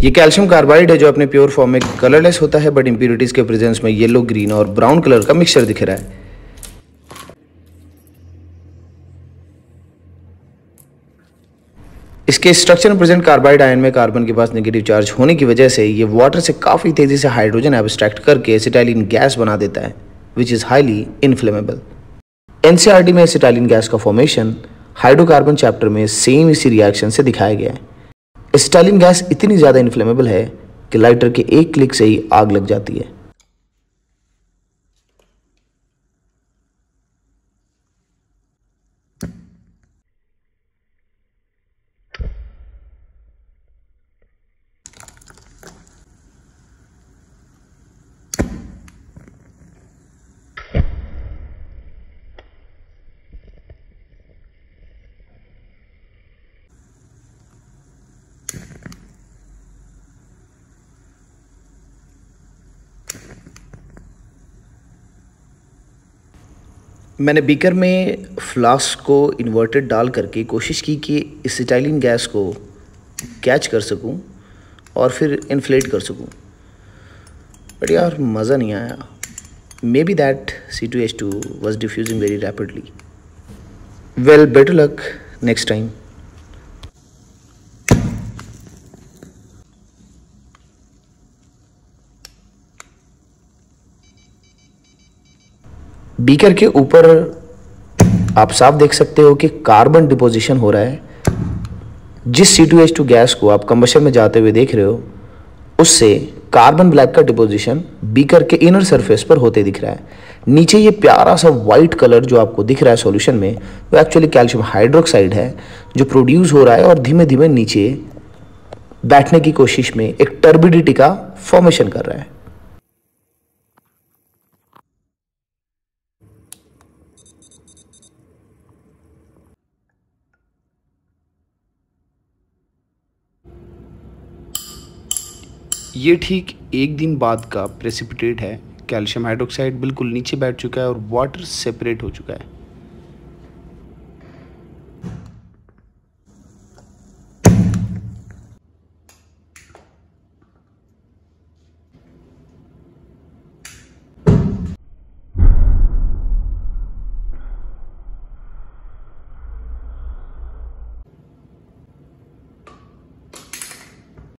ये calcium carbide है जो अपने प्योर फॉर्म में कलरलेस होता है, बट इंप्योरिटीज़ के प्रेजेंस में येलो ग्रीन और ब्राउन कलर का मिक्सचर दिख रहा है। इसके स्ट्रक्चर में प्रेजेंट कार्बाइड आयन में कार्बन के पास नेगेटिव चार्ज होने की वजह से ये वाटर से काफ़ी तेज़ी से हाइड्रोजन एब्स्ट्रैक्ट करके एसिटाइलिन गैस बना देता है which is highly inflammable NCERT में एसिटाइलिन गैस का फॉर्मेशन हाइड्रोकार्बन चैप्टर में सेम इसी रिएक्शन से दिखाया गया है। एसिटाइलिन गैस इतनी ज़्यादा इन्फ्लेमेबल है कि लाइटर के एक क्लिक से ही आग लग जाती है। मैंने बीकर में फ्लास्क को इन्वर्टेड डाल करके कोशिश की कि इसिटाइलिन गैस को कैच कर सकूँ और फिर इन्फ्लेट कर सकूँ। बट यार, मज़ा नहीं आया। Maybe that C two H two was diffusing very rapidly well better luck next time beaker के ऊपर आप साफ़ देख सकते हो कि कार्बन डिपोजिशन हो रहा है। जिस C two H two gas को आप कंबशन में जाते हुए देख रहे हो, उससे कार्बन ब्लैक का डिपोजिशन बीकर के इनर सरफेस पर होते दिख रहा है। नीचे ये प्यारा सा वाइट कलर जो आपको दिख रहा है सॉल्यूशन में, वो एक्चुअली कैल्शियम हाइड्रोक्साइड है, जो प्रोड्यूस हो रहा है और धीमे धीमे नीचे बैठने की कोशिश में एक टर्बिडिटी का फॉर्मेशन कर रहा है। ये ठीक एक दिन बाद का प्रेसिपिटेट है कैल्शियम हाइड्रोक्साइड बिल्कुल नीचे बैठ चुका है और वाटर सेपरेट हो चुका है।